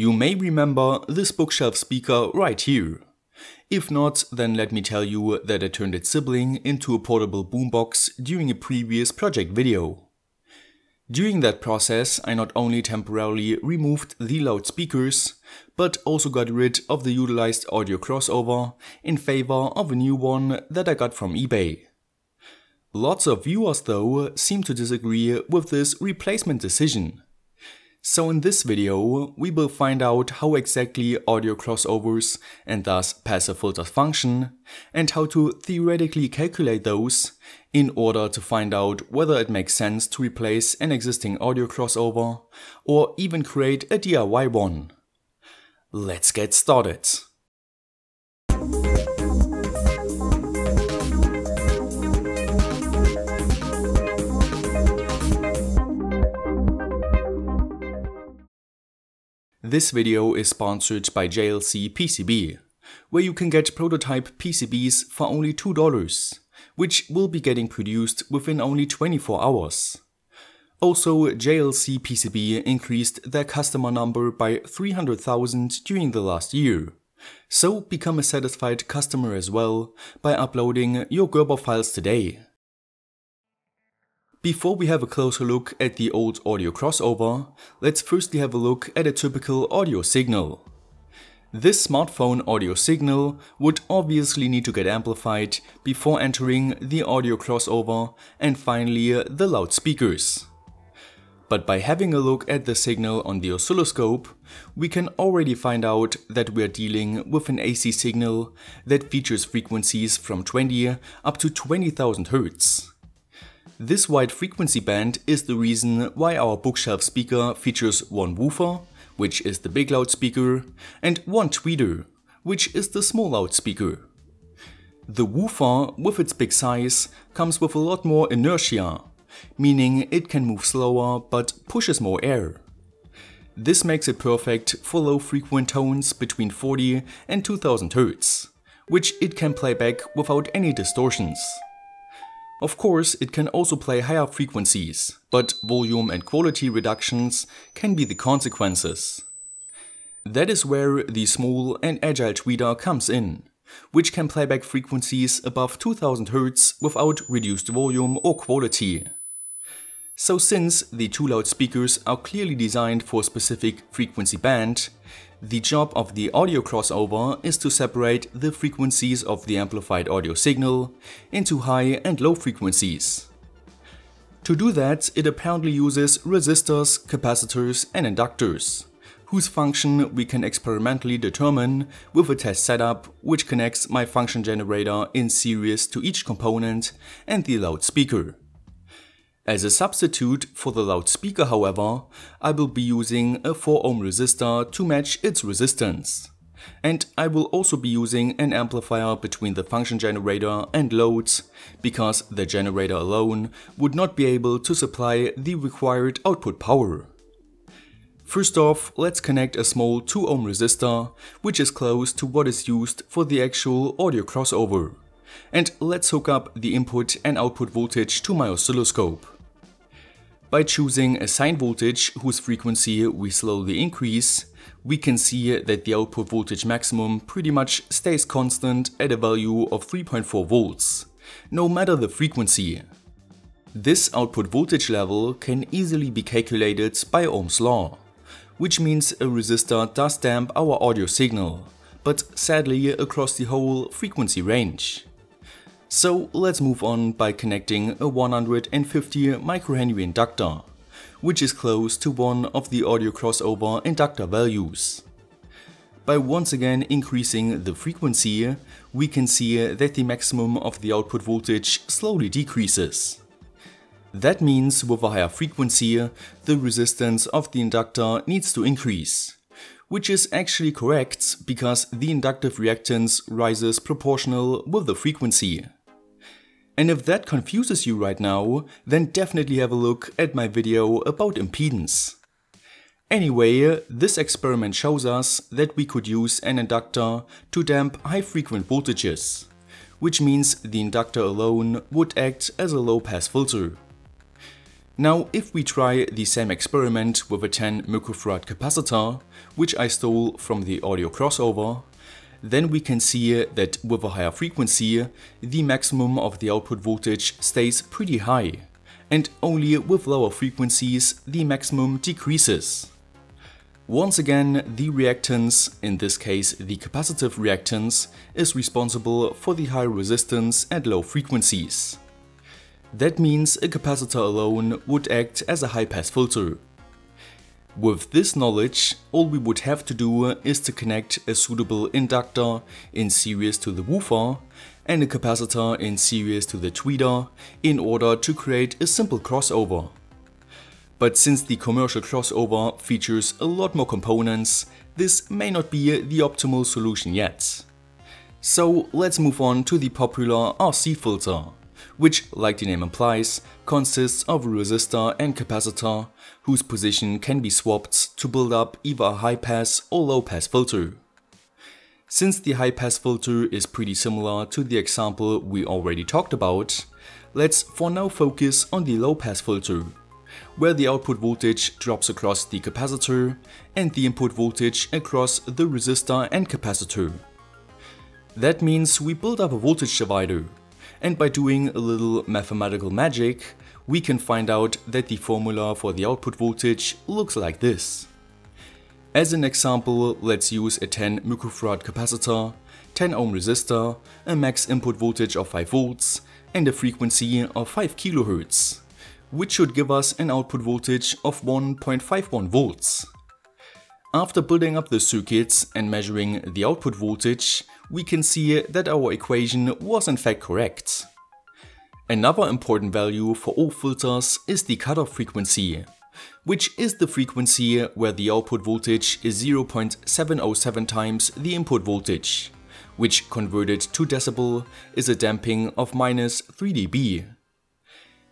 You may remember this bookshelf speaker right here. If not, then let me tell you that I turned its sibling into a portable boombox during a previous project video. During that process, I not only temporarily removed the loudspeakers, but also got rid of the utilized audio crossover in favor of a new one that I got from eBay. Lots of viewers though seem to disagree with this replacement decision. So in this video, we will find out how exactly audio crossovers and thus passive filters function, and how to theoretically calculate those in order to find out whether it makes sense to replace an existing audio crossover or even create a DIY one. Let's get started. This video is sponsored by JLCPCB, where you can get prototype PCBs for only $2, which will be getting produced within only 24 hours. Also, JLCPCB increased their customer number by 300,000 during the last year. So become a satisfied customer as well by uploading your Gerber files today. Before we have a closer look at the old audio crossover, let's firstly have a look at a typical audio signal. This smartphone audio signal would obviously need to get amplified before entering the audio crossover and finally uh, the loudspeakers. But by having a look at the signal on the oscilloscope, we can already find out that we are dealing with an AC signal that features frequencies from 20 uh, up to 20,000 Hz. This wide frequency band is the reason why our bookshelf speaker features one woofer, which is the big loudspeaker, and one tweeter, which is the small loudspeaker. The woofer, with its big size, comes with a lot more inertia, meaning it can move slower but pushes more air. This makes it perfect for low frequent tones between 40 and 2000 Hz, which it can play back without any distortions. Of course, it can also play higher frequencies, but volume and quality reductions can be the consequences. That is where the small and agile tweeter comes in, which can play back frequencies above 2000 Hz without reduced volume or quality. So since the two loudspeakers are clearly designed for a specific frequency band, the job of the audio crossover is to separate the frequencies of the amplified audio signal into high and low frequencies. To do that, it apparently uses resistors, capacitors and inductors, whose function we can experimentally determine with a test setup which connects my function generator in series to each component and the loudspeaker. As a substitute for the loudspeaker however, I will be using a 4 ohm resistor to match its resistance. And I will also be using an amplifier between the function generator and loads, because the generator alone would not be able to supply the required output power. First off, let's connect a small 2 ohm resistor, which is close to what is used for the actual audio crossover. And let's hook up the input and output voltage to my oscilloscope. By choosing a sine voltage whose frequency we slowly increase, we can see that the output voltage maximum pretty much stays constant at a value of 3.4 volts, no matter the frequency. This output voltage level can easily be calculated by Ohm's law, which means a resistor does damp our audio signal, but sadly across the whole frequency range. So let's move on by connecting a 150 microhenry inductor, which is close to one of the audio crossover inductor values. By once again increasing the frequency, we can see that the maximum of the output voltage slowly decreases. That means with a higher frequency, the resistance of the inductor needs to increase, which is actually correct because the inductive reactance rises proportional with the frequency. And if that confuses you right now, then definitely have a look at my video about impedance. Anyway, this experiment shows us that we could use an inductor to damp high frequent voltages, which means the inductor alone would act as a low pass filter. Now if we try the same experiment with a 10 microfarad capacitor, which I stole from the audio crossover, then we can see that with a higher frequency, the maximum of the output voltage stays pretty high, and only with lower frequencies the maximum decreases. Once again, the reactance, in this case the capacitive reactance, is responsible for the high resistance at low frequencies. That means a capacitor alone would act as a high-pass filter. With this knowledge, all we would have to do is to connect a suitable inductor in series to the woofer and a capacitor in series to the tweeter in order to create a simple crossover. But since the commercial crossover features a lot more components, this may not be the optimal solution yet. So let's move on to the popular RC filter which, like the name implies, consists of a resistor and capacitor whose position can be swapped to build up either a high-pass or low-pass filter. Since the high-pass filter is pretty similar to the example we already talked about, let's for now focus on the low-pass filter, where the output voltage drops across the capacitor and the input voltage across the resistor and capacitor. That means we build up a voltage divider and by doing a little mathematical magic, we can find out that the formula for the output voltage looks like this. As an example, let's use a 10 microfarad capacitor, 10 ohm resistor, a max input voltage of 5 volts, and a frequency of 5 kHz, which should give us an output voltage of 1.51 volts. After building up the circuits and measuring the output voltage, we can see that our equation was in fact correct. Another important value for all filters is the cutoff frequency, which is the frequency where the output voltage is 0.707 times the input voltage, which converted to decibel is a damping of minus 3 dB.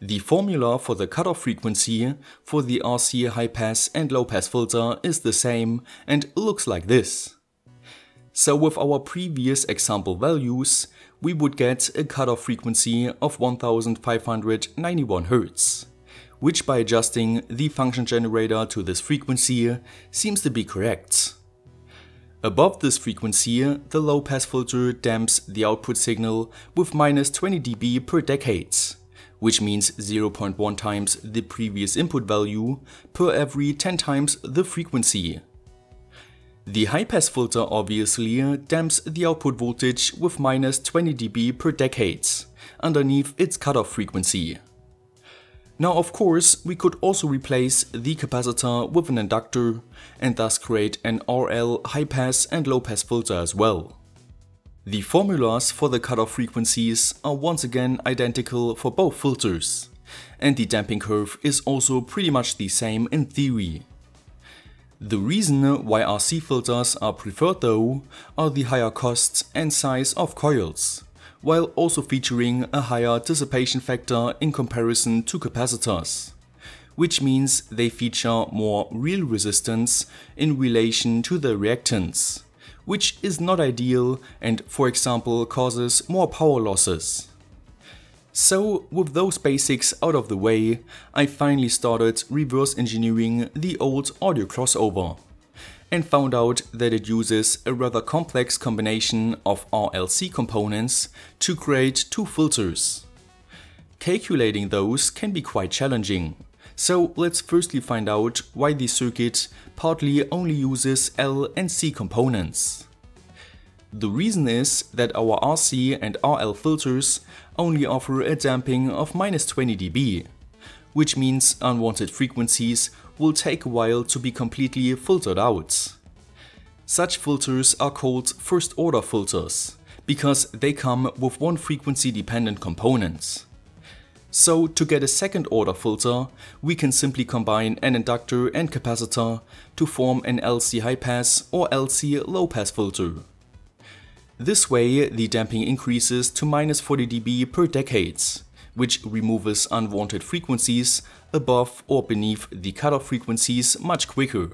The formula for the cutoff frequency for the RC high-pass and low-pass filter is the same and looks like this. So with our previous example values, we would get a cutoff frequency of 1591 Hz, which by adjusting the function generator to this frequency seems to be correct. Above this frequency, the low-pass filter damps the output signal with minus 20 dB per decade, which means 0.1 times the previous input value per every 10 times the frequency. The high-pass filter obviously uh, damps the output voltage with minus 20 dB per decade underneath its cutoff frequency. Now of course we could also replace the capacitor with an inductor and thus create an RL high-pass and low-pass filter as well. The formulas for the cutoff frequencies are once again identical for both filters, and the damping curve is also pretty much the same in theory. The reason why RC filters are preferred though are the higher costs and size of coils, while also featuring a higher dissipation factor in comparison to capacitors, which means they feature more real resistance in relation to the reactance which is not ideal and for example causes more power losses. So with those basics out of the way, I finally started reverse engineering the old audio crossover and found out that it uses a rather complex combination of RLC components to create two filters. Calculating those can be quite challenging, so let's firstly find out why the circuit partly only uses L and C components. The reason is that our RC and RL filters only offer a damping of minus 20 dB, which means unwanted frequencies will take a while to be completely filtered out. Such filters are called first order filters, because they come with one frequency dependent component. So to get a second order filter, we can simply combine an inductor and capacitor to form an LC high pass or LC low pass filter. This way, the damping increases to minus 40 dB per decades, which removes unwanted frequencies above or beneath the cutoff frequencies much quicker.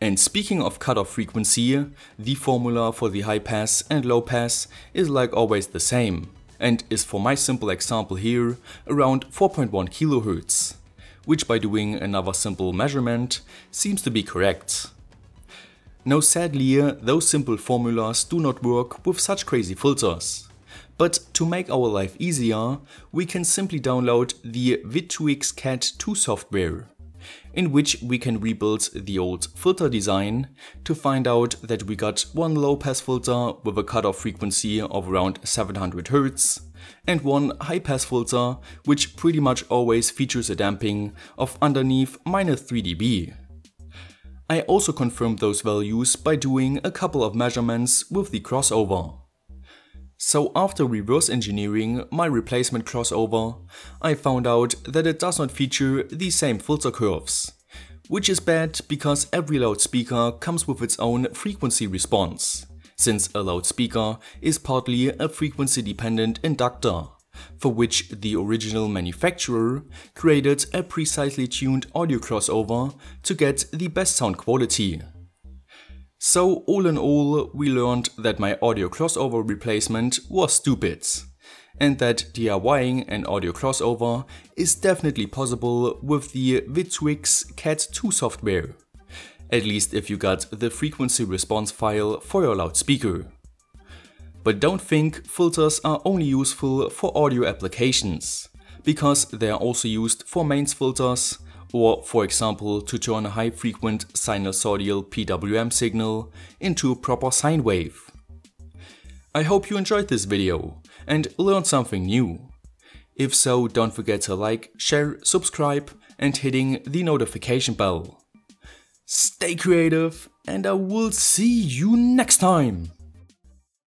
And speaking of cutoff frequency, the formula for the high pass and low pass is like always the same and is for my simple example here around 4.1 kHz, which by doing another simple measurement seems to be correct. Now sadly, uh, those simple formulas do not work with such crazy filters. But to make our life easier, we can simply download the VituixCAD 2 software, in which we can rebuild the old filter design to find out that we got one low pass filter with a cutoff frequency of around 700 Hz and one high pass filter which pretty much always features a damping of underneath minus 3 dB. I also confirmed those values by doing a couple of measurements with the crossover. So after reverse engineering my replacement crossover, I found out that it does not feature the same filter curves. Which is bad because every loudspeaker comes with its own frequency response, since a loudspeaker is partly a frequency dependent inductor for which the original manufacturer created a precisely tuned audio crossover to get the best sound quality. So all in all, we learned that my audio crossover replacement was stupid, and that DIYing an audio crossover is definitely possible with the VituixCAD 2 software, at least if you got the frequency response file for your loudspeaker. But don't think filters are only useful for audio applications, because they are also used for mains filters, or for example to turn a high frequent sinusoidal PWM signal into a proper sine wave. I hope you enjoyed this video and learned something new. If so, don't forget to like, share, subscribe and hitting the notification bell. Stay creative and I will see you next time!